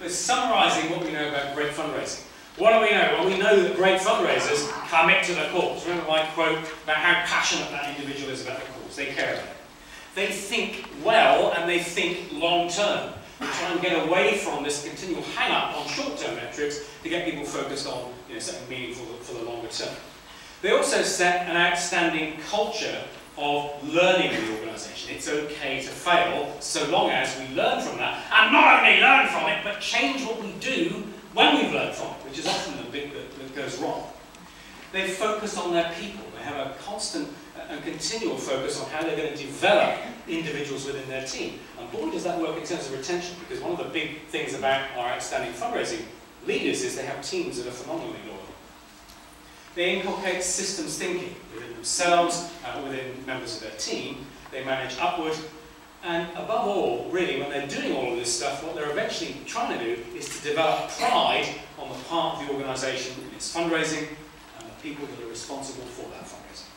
But summarising what we know about great fundraising. What do we know? Well, we know that great fundraisers commit to the cause. Remember my quote about how passionate that individual is about the cause. They care about it. They think well and they think long term. They try and get away from this continual hang up on short term metrics to get people focused on you know, something meaningful for the longer term. They also set an outstanding culture of learning in the organisation. It's okay to fail so long as we learn from that, and not only learn from it, but change what we do when we've learned from it, which is often the bit that, that goes wrong. They focus on their people. They have a constant and continual focus on how they're going to develop individuals within their team. And boy, does that work in terms of retention, because one of the big things about our outstanding fundraising leaders is they have teams that are phenomenally loyal. They inculcate systems thinking within themselves, uh, within members of their team. They manage upward. And above all, really, when they're doing this stuff, what they're eventually trying to do is to develop pride on the part of the organisation in its fundraising and the people that are responsible for that fundraising.